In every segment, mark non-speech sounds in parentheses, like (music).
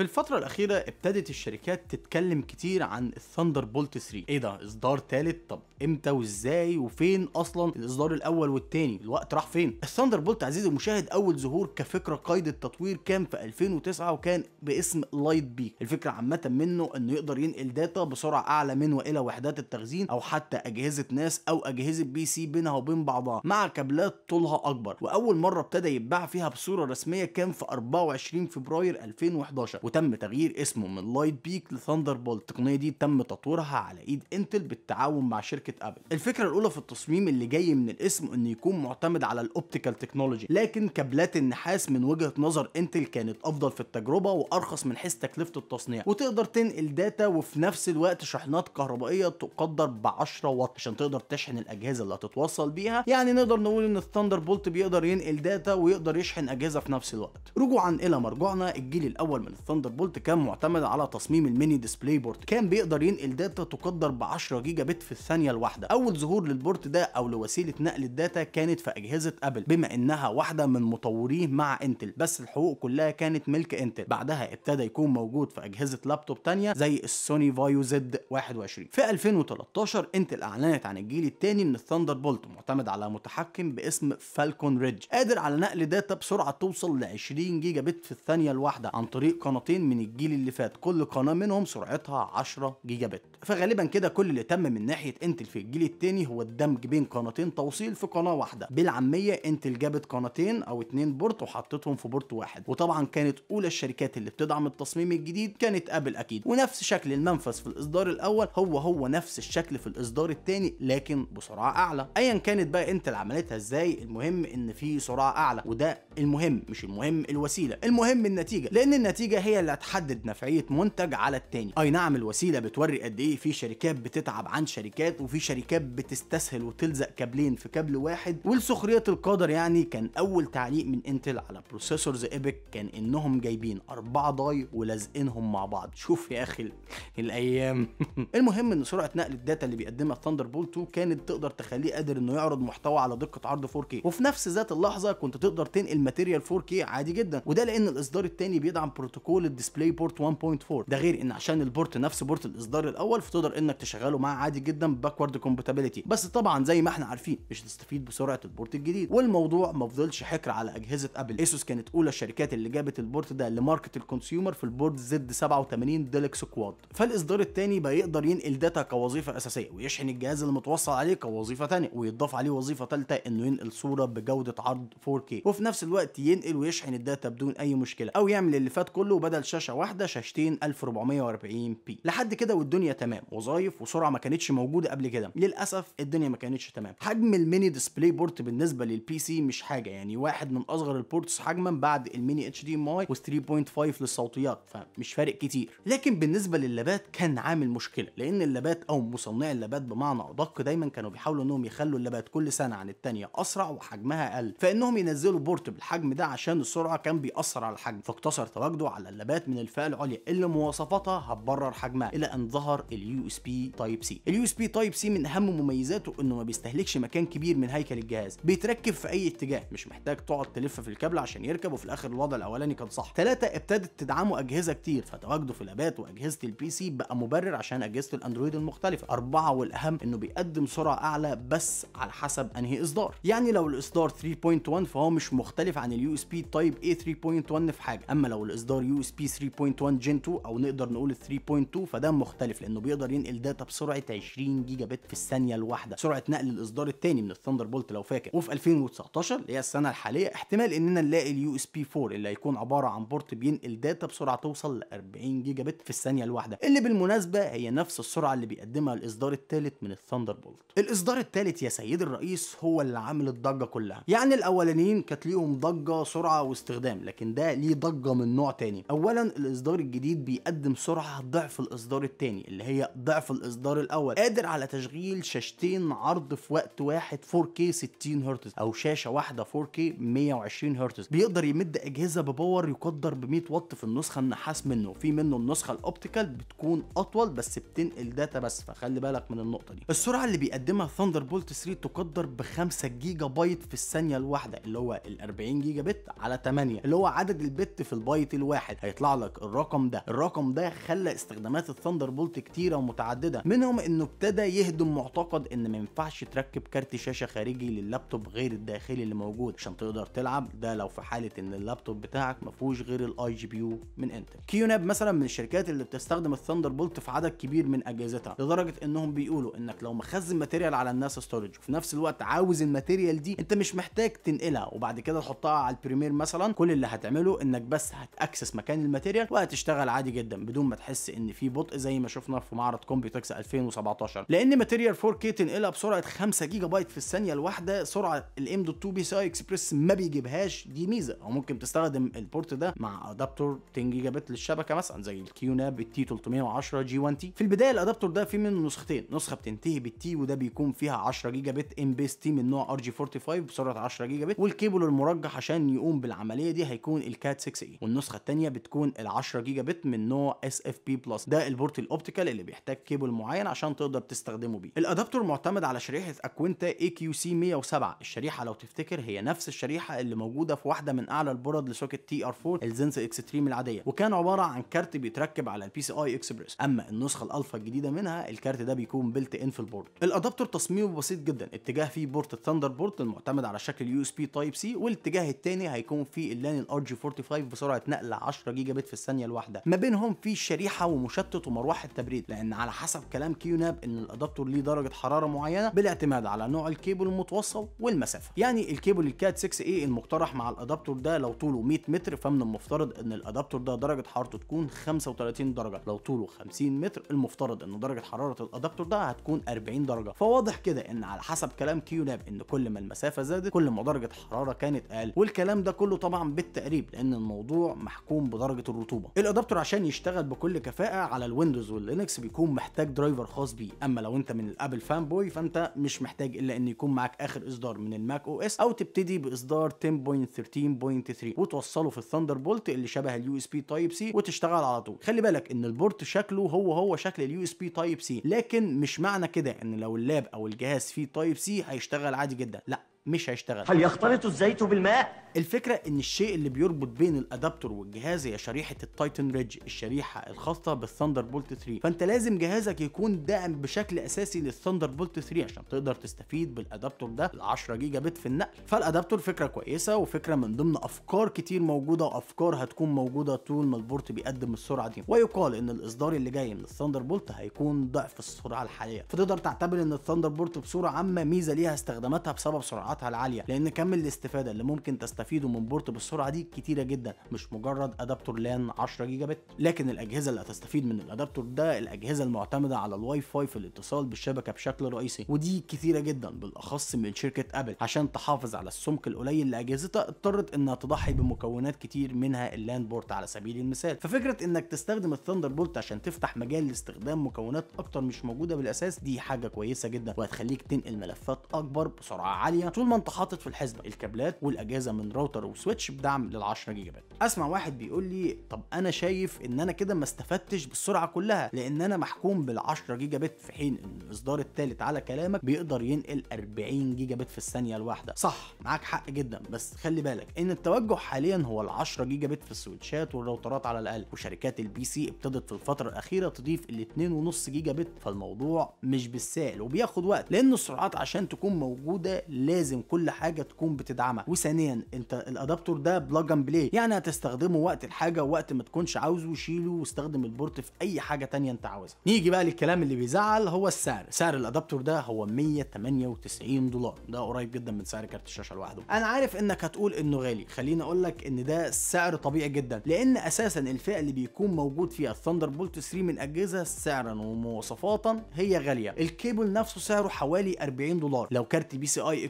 في الفترة الأخيرة ابتدت الشركات تتكلم كتير عن ال Thunderbolt 3 إيه ده؟ إصدار تالت؟ طب إمتى وإزاي؟ وفين أصلا؟ الإصدار الأول والتاني. الوقت راح فين؟ ال Thunderbolt عزيزي المشاهد أول ظهور كفكرة قيد التطوير كان في 2009 وكان باسم Light Peak الفكرة عامة منه إنه يقدر ينقل data بسرعة أعلى من وإلى وحدات التخزين أو حتى أجهزة NAS أو أجهزة PC بينها وبين بعضها مع كابلات طولها أكبر. وأول مرة ابتدى يتباع فيها بصورة رسمية كان في 24 فبراير 2011 وتم تغيير اسمه من Light Peak ل Thunderbolt التقنية دي تم تطويرها على إيد Intel بالتعاون مع شركة Apple الفكرة الأولى في التصميم اللي جاي من الاسم إنه يكون معتمد على ال optical technology لكن كابلات النحاس من وجهة نظر انتل كانت أفضل في التجربة وأرخص من حيث تكلفة التصنيع. وتقدر تنقل data وفي نفس الوقت شحنات كهربائية تقدر ب 10 واط عشان تقدر تشحن الأجهزة اللي هتتوصل بيها. يعني نقدر نقول إن ال Thunderbolt بيقدر ينقل data ويقدر يشحن أجهزة في نفس الوقت. رجوعا إلى مرجوعنا الجيل الأول من ال Thunderbolt كان معتمد على تصميم ال Mini DisplayPort. كان بيقدر ينقل data تقدر ب 10 جيجا بت في الثانية الواحدة. أول ظهور لل port ده أو لوسيلة نقل ال data كانت في أجهزة أبل بما إنها واحدة من مطوريه مع إنتل. بس الحقوق كلها كانت ملك إنتل. بعدها ابتدى يكون موجود في أجهزة لابتوب تانية زي ال Sony Vaio Z21 في 2013 إنتل أعلنت عن الجيل الثاني من ال Thunderbolt معتمد على متحكم باسم Falcon Ridge قادر على نقل data بسرعة توصل ل 20 جيجا بت في الثانية الواحدة عن طريق قناتين من الجيل اللي فات. كل قناة منهم سرعتها 10 جيجا بت فغالبا كده كل اللي تم من ناحية انتل في الجيل الثاني هو الدمج بين قناتين توصيل في قناة واحدة. بالعامية انتل جابت قناتين أو اتنين port وحطتهم في port واحد. وطبعا كانت أولى الشركات اللي بتدعم التصميم الجديد كانت ابل أكيد. ونفس شكل المنفذ في الإصدار الأول هو هو نفس الشكل في الإصدار الثاني لكن بسرعة أعلى. ايا كانت بقى انتل عملتها إزاي؟ المهم إن في سرعة أعلى. وده المهم مش المهم الوسيلة. المهم النتيجة. لأن النتيجة هي اللي هتحدد نفعية منتج على التاني. أي نعم الوسيلة بتوري قد إيه في شركات بتتعب عن شركات وفي شركات بتستسهل وتلزق كابلين في كابل واحد. ولسخريه القدر يعني كان أول تعليق من إنتل على processors EPYC كان إنهم جايبين أربعة die ولازقينهم مع بعض. شوف يا أخي الأيام. (laughs) المهم إن سرعة نقل ال data اللي بيقدمها ال Thunderbolt 2 كانت تقدر تخليه قادر إنه يعرض محتوى على دقة عرض 4K وفي نفس ذات اللحظة كنت تقدر تنقل material 4K عادي جدا. وده لأن الإصدار الثاني بيدعم بروتوكول ال DisplayPort 1.4 ده غير إن عشان ال port نفس port الإصدار الأول فتقدر إنك تشغله معاه عادي جدا backward compatibility بس طبعا زي ما إحنا عارفين مش هتستفيد بسرعة ال port الجديد. والموضوع ما فضلش حكر على أجهزة ابل ASUS كانت أولى الشركات اللي جابت ال port ده ل market ال consumer في ال board Z87 Deluxe Quad فالإصدار الثاني بقى يقدر ينقل داتا كوظيفة أساسية ويشحن الجهاز اللي متوصل عليه كوظيفة ثانية ويضاف عليه وظيفة ثالثه إنه ينقل صورة بجودة عرض 4K وفي نفس الوقت ينقل ويشحن ال data بدون أي مشكلة أو يعمل اللي فات كله بدل شاشه واحدة شاشتين 1440p. لحد كده والدنيا تمام وظايف وسرعة ما كانتش موجودة قبل كده. للأسف الدنيا ما كانتش تمام. حجم ال Mini DisplayPort بالنسبة لل PC مش حاجة يعني واحد من أصغر ال ports حجما بعد ال mini HDMI و3.5 للصوتيات فمش فارق كتير. لكن بالنسبة لللابات كان عامل مشكلة لأن اللابات أو مصنعي اللابات بمعنى أدق دايما كانوا بيحاولوا إنهم يخلوا اللابات كل سنة عن الثانية أسرع وحجمها أقل. فإنهم ينزلوا port بالحجم ده عشان السرعة كان بيأثر على الحجم فاقتصر تواجده على اللابات من الفئة العليا اللي مواصفاتها هتبرر حجمها إلى أن ظهر اليو اس بي تايب سي اليو اس بي تايب سي من أهم مميزاته إنه ما بيستهلكش مكان كبير من هيكل الجهاز. بيتركب في أي اتجاه. مش محتاج تقعد تلف في الكابل عشان يركب وفي الآخر الوضع الأولاني كان صح. ثلاثة ابتدت تدعمه أجهزة كتير. فتواجده في لابات وأجهزة ال PC بقى مبرر عشان أجهزة ال Android المختلفة. أربعة والأهم إنه بيقدم سرعة أعلى بس على حسب أنهي إصدار. يعني لو الإصدار 3.1 فهو مش مختلف عن ال USB Type-A 3.1 في حاجة. أما لو الإصدار USB 3.1 Gen 2 أو نقدر نقول 3.2 فده مختلف لأنه بيقدر ينقل data بسرعة 20 جيجا بت في الثانية الواحدة سرعة نقل الإصدار الثاني من ال Thunderbolt لو فاكر. وفي 2019 اللي هي السنة الحالية احتمال إننا نلاقي ال USB 4 اللي هيكون عبارة عن port بينقل data بسرعة توصل ل 40 جيجا بت في الثانية الواحدة اللي بالمناسبة هي نفس السرعة اللي بيقدمها الإصدار الثالث من ال Thunderbolt الإصدار الثالث يا سيد الرئيس هو اللي عامل الضجة كلها يعني الأولانيين كانت ليهم ضجة سرعه واستخدام لكن ده ليه ضجة من نوع تاني. اولا الإصدار الجديد بيقدم سرعة ضعف الإصدار الثاني اللي هي ضعف الإصدار الأول. قادر على تشغيل شاشتين عرض في وقت واحد 4K 60 هرتز أو شاشة واحدة 4K 120 هرتز. بيقدر يمد أجهزة ب power يقدر ب 100 واط في النسخة النحاس منه. في منه النسخة ال optical بتكون أطول بس بتنقل data بس فخلي بالك من النقطة دي. السرعة اللي بيقدمها Thunderbolt 3 تقدر ب 5 جيجا بايت في الثانية الواحدة اللي هو ال 40 جيجا بت على 8 اللي هو عدد البت في البايت الواحد. هيطلع لك الرقم ده. الرقم ده خلى استخدامات ال Thunderbolt كتيرة ومتعددة. منهم إنه ابتدى يهدم معتقد إن ما ينفعش تركب كارت شاشة خارجي لللابتوب غير الداخلي اللي موجود. عشان تقدر تلعب ده لو في حالة إن اللابتوب بتاعك ما فيهوش غير ال iGPU من انتل QNAP مثلا من الشركات اللي بتستخدم ال Thunderbolt في عدد كبير من أجهزتها لدرجة إنهم بيقولوا إنك لو مخزن material على ال NAS storage وفي نفس الوقت عاوز ال material دي أنت مش محتاج تنقلها. وبعد كده تحطها على ال Premiere مثلا كل اللي هتعمله إنك بس هت access مكان ال material وهتشتغل عادي جدا بدون ما تحس إن في بطء زي ما شفنا في معرض Computex 2017 لأن material 4K تنقلها بسرعة 5 جيجا بايت في الثانية الواحدة سرعة ال M.2 PCI Express ما بيجيبهاش. دي ميزة. أو ممكن تستخدم ال port ده مع adapter 10 جيجا بت للشبكة مثلا زي ال QNAP ال T310G1T في البداية ال adapter ده فيه منه نسختين. نسخة بتنتهي بال T وده بيكون فيها 10 جيجا بت ام BASE-T من نوع RJ45 بسرعة 10 جيجا بت والكيبل المرجح عشان يقوم بالعملية دي هيكون ال Cat 6e والنسخة الثانية بتكون ال 10 جيجا بت من نوع SFP+ ده ال port ال optical اللي بيحتاج كيبل معين عشان تقدر تستخدمه بيه. ال adapter معتمد على شريحة Aquantia AQC 107 الشريحة لو تفتكر هي نفس الشريحة اللي موجودة في واحدة من أعلى ال boards ل socket TR 4 ال Zenith Extreme العادية. وكان عبارة عن كارت بيتركب على ال PCI Express أما النسخة الألفا الجديدة منها الكارت ده بيكون built in في ال board ال adapter تصميمه بسيط جدا. اتجاه فيه port ال Thunderbolt المعتمد على شكل USB Type C والاتجاه الثاني هيكون فيه ال LAN ال RJ 45 بسرعة نقل 10 جيجا بت في الثانية الواحدة. ما بينهم في شريحة ومشتت ومروحه تبريد لأن على حسب كلام QNAP إن ال adapter ليه درجة حرارة معينة بالاعتماد على نوع الكيبل المتوصل والمسافة. يعني ال cable ال Cat 6A المقترح مع ال adapter ده لو طوله 100 متر فمن المفترض إن ال adapter ده درجة حرارته تكون 35 درجة. لو طوله 50 متر المفترض إن درجة حرارة ال adapter ده هتكون 40 درجة. فواضح كده إن على حسب كلام QNAP إن كل ما المسافة زادت كل ما درجة الحراره كانت أقل. والكلام ده كله طبعا بالتقريب لأن الموضوع محكوم بدرجه الرطوبة. ال adapter عشان يشتغل بكل كفاءة على ال Windows وال Linux بيكون محتاج driver خاص بيه. أما لو أنت من ال Apple fanboy فأنت مش محتاج إلا إن يكون معاك آخر إصدار من ال macOS أو تبتدي بإصدار 10.13.3 وتوصله في ال Thunderbolt اللي شبه ال USB Type C وتشتغل على طول. خلي بالك إن ال port شكله هو هو شكل ال USB Type C لكن مش معنى كده إن لو ال lap أو الجهاز فيه Type C هيشتغل عادي جدا. لأ مش هيشتغل. هل يختلط الزيت بالماء؟ الفكرة إن الشيء اللي بيربط بين ال adapter والجهاز هي شريحة ال Titan Ridge الشريحة الخاصة بال Thunderbolt 3 فأنت لازم جهازك يكون داعم بشكل أساسي لل Thunderbolt 3 عشان تقدر تستفيد بال adapter ده ال 10 جيجا بت في النقل. فال adapter فكرة كويسة وفكرة من ضمن أفكار كتير موجودة وأفكار هتكون موجودة طول ما ال port بيقدم السرعة دي. ويقال إن الإصدار اللي جاي من ال Thunderbolt هيكون ضعف السرعة الحالية. فتقدر تعتبر إن ال Thunderbolt بصورة عامة ميزة ليها استخداماتها بسبب سرعتها العالية لأن كم الاستفادة اللي ممكن تستفيده من port بالسرعة دي كتيرة جدا مش مجرد adapter LAN 10 جيجا بت لكن الأجهزة اللي هتستفيد من ال adapter ده الأجهزة المعتمدة على الواي فاي في الاتصال بالشبكة بشكل رئيسي ودي كتيرة جدا بالأخص من شركة Apple. عشان تحافظ على السمك القليل لأجهزتها اضطرت إنها تضحي بمكونات كتير منها ال LAN port على سبيل المثال. ففكرة إنك تستخدم ال Thunderbolt عشان تفتح مجال لاستخدام مكونات أكتر مش موجودة بالأساس دي حاجة كويسة جدا وهتخليك تنقل ملفات أكبر بسرعة عالية. طول ما انت حاطط في الحسبة الكابلات والأجهزة من router و switch بدعم لل 10 جيجا بت أسمع واحد بيقول لي طب أنا شايف إن أنا كده ما استفدتش بالسرعة كلها لأن أنا محكوم بال 10 جيجا بت في حين إن الاصدار الثالث على كلامك بيقدر ينقل 40 جيجا بت في الثانية الواحدة. صح معاك حق جدا بس خلي بالك إن التوجه حاليا هو ال 10 جيجا بت في السويتشات والراوترات على الأقل وشركات ال PC ابتدت في الفترة الأخيرة تضيف ال 2.5 جيجا بت فالموضوع مش بالسهل وبياخد وقت لأن السرعات عشان تكون موجودة لازم كل حاجة تكون بتدعمها. وثانيا أنت ال adapter ده plug and play يعني هتستخدمه وقت الحاجة وقت ما تكونش عاوزه شيله واستخدم ال port في أي حاجة تانية أنت عاوزها. نيجي بقى للكلام اللي بيزعل هو السعر. سعر ال adapter ده هو 198 دولار. ده قريب جدا من سعر كارت الشاشة لوحده. أنا عارف إنك هتقول إنه غالي. خليني أقول لك إن ده سعر طبيعي جدا. لأن أساسا الفئة اللي بيكون موجود فيها ال Thunderbolt 3 من أجهزة سعرا ومواصفات هي غالية. الكيبل نفسه سعره حوالي 40 دولار. لو كارت PCI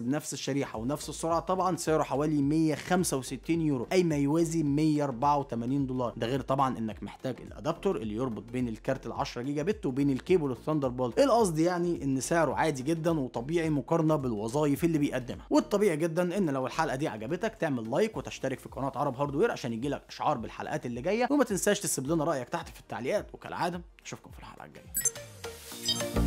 بنفس الشريحة ونفس السرعة. طبعا سعره حوالي 165 يورو أي ما يوازي 184 دولار. ده غير طبعا إنك محتاج ال adapter اللي يربط بين الكارت ال 10 جيجا بت وبين ال cable ال Thunderbolt. القصد يعني إن سعره عادي جدا وطبيعي مقارنة بالوظائف اللي بيقدمها. والطبيعي جدا إن لو الحلقة دي عجبتك تعمل like وتشترك في قناة عرب هاردوير عشان يجيلك اشعار بالحلقات اللي جاية. وما تنساش تسيب لنا رأيك تحت في التعليقات. وكالعادة أشوفكم في الحلقة الجاية.